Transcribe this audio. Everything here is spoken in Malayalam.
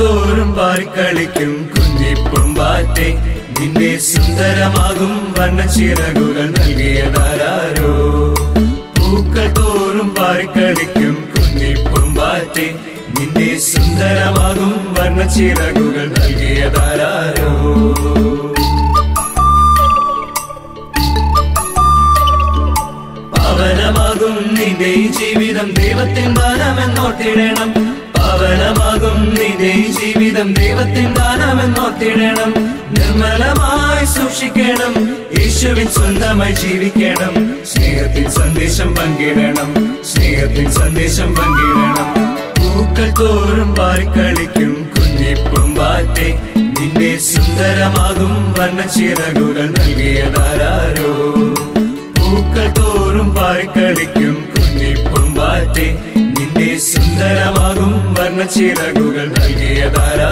തോറും പാറിക്കളിക്കും കുഞ്ഞിപ്പുമ്പാറ്റെ. നിന്നെ സുന്ദരമാകും വർണച്ചിറകുകൾ നൽകിയതാരോ പൂക്കൾ തോറും പാറിക്കളിക്കും കുഞ്ഞിപ്പുമ്പാറ്റെ. നിന്നെ സുന്ദരമാകും വർണച്ചിറകുകൾ നൽകിയതാരോ പാവനമാകും നിന്റെ ഈ ജീവിതം ദൈവത്തിൻ ദാനമെന്നോർത്തിടണം. നിന്റെ ഈ ജീവിതം ദൈവത്തിൻ ദാനമെന്നോർത്തിടണം നിർമ്മലമായി സൂക്ഷിക്കണം. യേശുവിൻ സ്വന്തമായി ജീവിക്കണം. സ്നേഹത്തിൻ സന്ദേശം പങ്കിടണം. സ്നേഹത്തിൻ സന്ദേശം പങ്കിടണം. പൂക്കൾ തോറും പാറിക്കളിക്കും കുഞ്ഞിപ്പുമ്പാറ്റെ നിന്റെ സുന്ദരമാകും വർണച്ചിറകുകൾ നൽകിയതാരോ അമ്മച്ചിയുടെ ഗുകൾ നൽകിയതാരാ